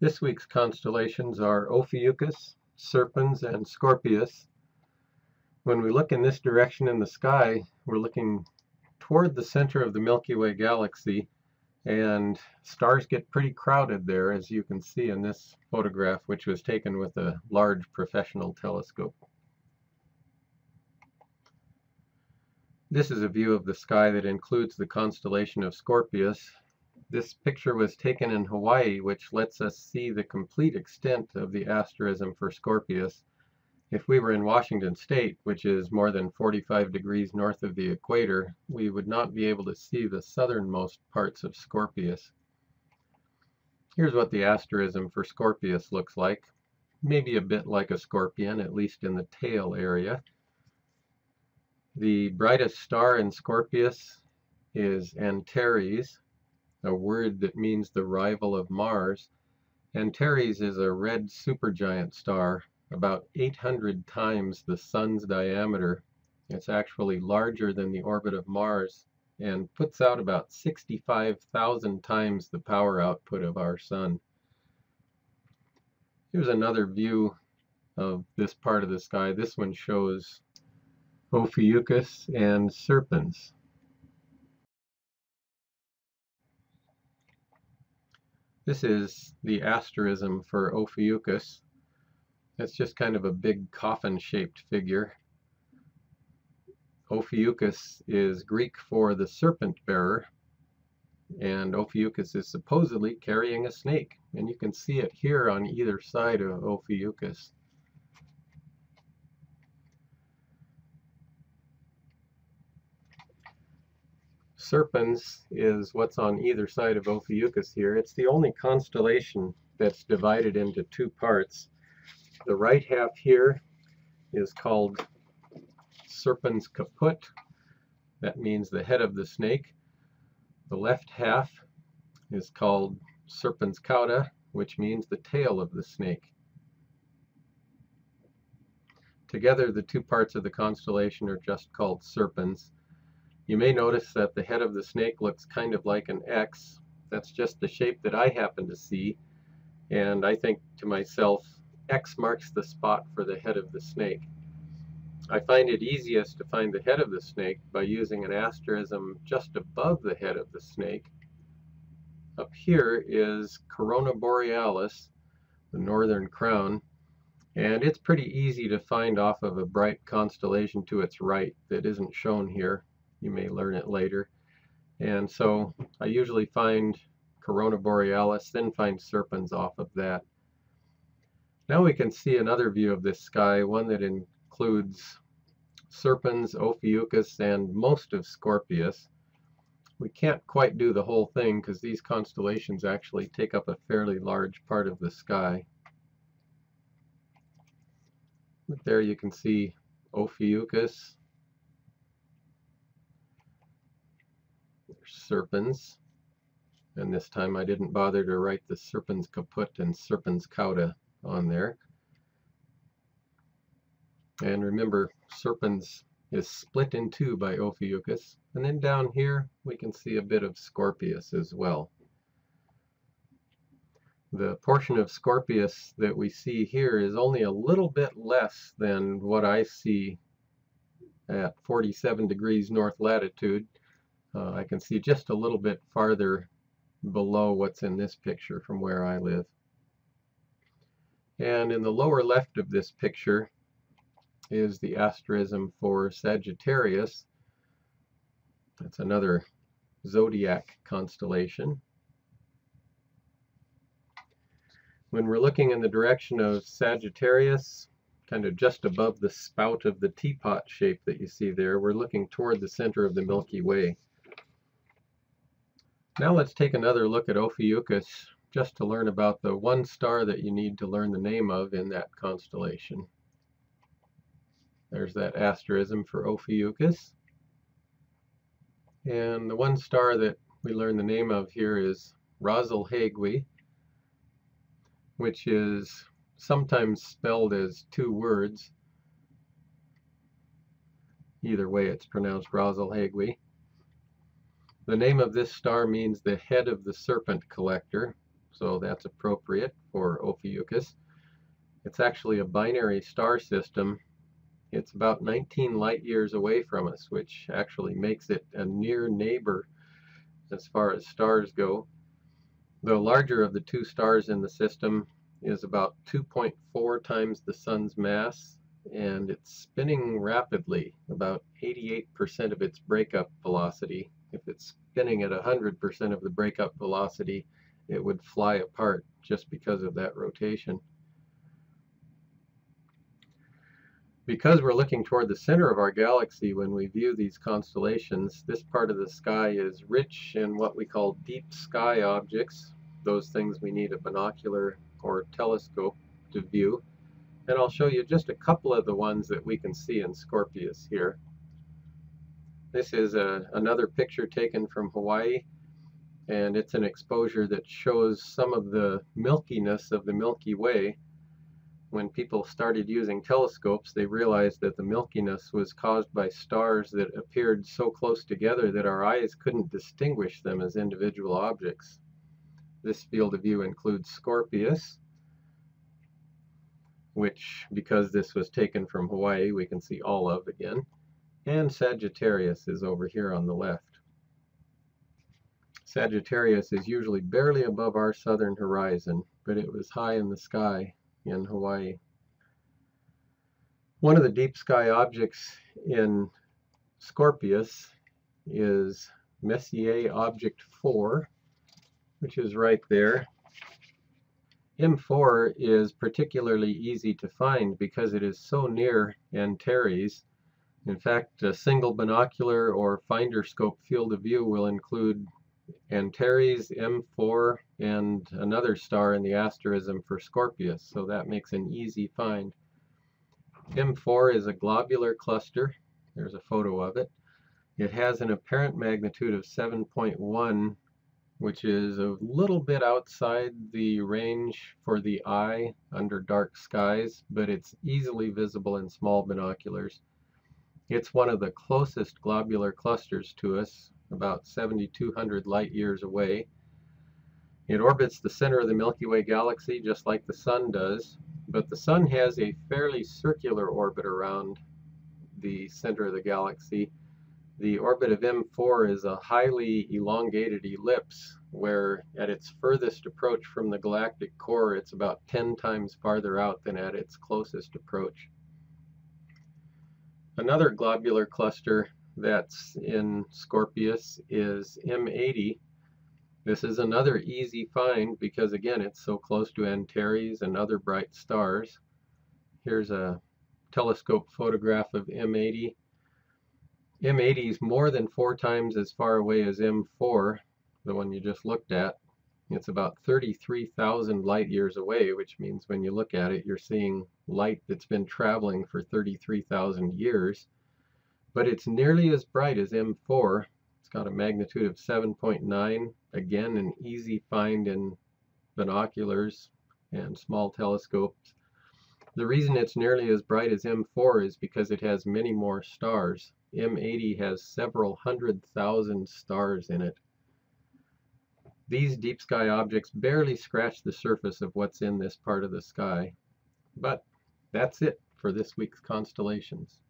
This week's constellations are Ophiuchus, Serpens, and Scorpius. When we look in this direction in the sky, we're looking toward the center of the Milky Way galaxy, and stars get pretty crowded there, as you can see in this photograph, which was taken with a large professional telescope. This is a view of the sky that includes the constellation of Scorpius, this picture was taken in Hawaii, which lets us see the complete extent of the asterism for Scorpius. If we were in Washington State, which is more than 45 degrees north of the equator, we would not be able to see the southernmost parts of Scorpius. Here's what the asterism for Scorpius looks like. Maybe a bit like a scorpion, at least in the tail area. The brightest star in Scorpius is Antares, a word that means the rival of Mars. and Antares is a red supergiant star, about 800 times the Sun's diameter. It's actually larger than the orbit of Mars and puts out about 65,000 times the power output of our Sun. Here's another view of this part of the sky. This one shows Ophiuchus and Serpens. This is the asterism for Ophiuchus. It's just kind of a big coffin-shaped figure. Ophiuchus is Greek for the serpent bearer, and Ophiuchus is supposedly carrying a snake, and you can see it here on either side of Ophiuchus. Serpens is what's on either side of Ophiuchus here. It's the only constellation that's divided into two parts. The right half here is called Serpens caput. That means the head of the snake. The left half is called Serpens cauda, which means the tail of the snake. Together, the two parts of the constellation are just called serpens. You may notice that the head of the snake looks kind of like an X. That's just the shape that I happen to see. And I think to myself, X marks the spot for the head of the snake. I find it easiest to find the head of the snake by using an asterism just above the head of the snake. Up here is Corona Borealis, the northern crown, and it's pretty easy to find off of a bright constellation to its right that isn't shown here. You may learn it later. And so I usually find Corona Borealis, then find Serpens off of that. Now we can see another view of this sky, one that includes Serpens, Ophiuchus, and most of Scorpius. We can't quite do the whole thing because these constellations actually take up a fairly large part of the sky. But there you can see Ophiuchus, serpens. And this time I didn't bother to write the serpens caput and serpens cauda on there. And remember, serpens is split in two by Ophiuchus. And then down here, we can see a bit of Scorpius as well. The portion of Scorpius that we see here is only a little bit less than what I see at 47 degrees north latitude uh, I can see just a little bit farther below what's in this picture from where I live. And in the lower left of this picture is the asterism for Sagittarius. That's another zodiac constellation. When we're looking in the direction of Sagittarius, kind of just above the spout of the teapot shape that you see there, we're looking toward the center of the Milky Way. Now let's take another look at Ophiuchus just to learn about the one star that you need to learn the name of in that constellation. There's that asterism for Ophiuchus. And the one star that we learn the name of here is Rasalhague, which is sometimes spelled as two words. Either way, it's pronounced Rasalhague. The name of this star means the head of the serpent collector, so that's appropriate for Ophiuchus. It's actually a binary star system. It's about 19 light years away from us, which actually makes it a near neighbor as far as stars go. The larger of the two stars in the system is about 2.4 times the sun's mass and it's spinning rapidly, about 88% of its breakup velocity. If it's spinning at 100% of the breakup velocity, it would fly apart just because of that rotation. Because we're looking toward the center of our galaxy when we view these constellations, this part of the sky is rich in what we call deep sky objects, those things we need a binocular or telescope to view. And I'll show you just a couple of the ones that we can see in Scorpius here. This is a, another picture taken from Hawaii and it's an exposure that shows some of the milkiness of the Milky Way. When people started using telescopes they realized that the milkiness was caused by stars that appeared so close together that our eyes couldn't distinguish them as individual objects. This field of view includes Scorpius, which, because this was taken from Hawaii, we can see all of again. And Sagittarius is over here on the left. Sagittarius is usually barely above our southern horizon, but it was high in the sky in Hawaii. One of the deep sky objects in Scorpius is Messier Object 4, which is right there. M4 is particularly easy to find because it is so near Antares. In fact, a single binocular or finder scope field of view will include Antares, M4, and another star in the asterism for Scorpius, so that makes an easy find. M4 is a globular cluster. There's a photo of it. It has an apparent magnitude of 7.1 which is a little bit outside the range for the eye under dark skies, but it's easily visible in small binoculars. It's one of the closest globular clusters to us, about 7,200 light years away. It orbits the center of the Milky Way galaxy just like the Sun does, but the Sun has a fairly circular orbit around the center of the galaxy, the orbit of M4 is a highly elongated ellipse where at its furthest approach from the galactic core it's about 10 times farther out than at its closest approach. Another globular cluster that's in Scorpius is M80. This is another easy find because again it's so close to Antares and other bright stars. Here's a telescope photograph of M80 M80 is more than four times as far away as M4, the one you just looked at. It's about 33,000 light years away, which means when you look at it, you're seeing light that's been traveling for 33,000 years. But it's nearly as bright as M4. It's got a magnitude of 7.9. Again, an easy find in binoculars and small telescopes. The reason it's nearly as bright as M4 is because it has many more stars. M80 has several hundred thousand stars in it. These deep sky objects barely scratch the surface of what's in this part of the sky. But that's it for this week's constellations.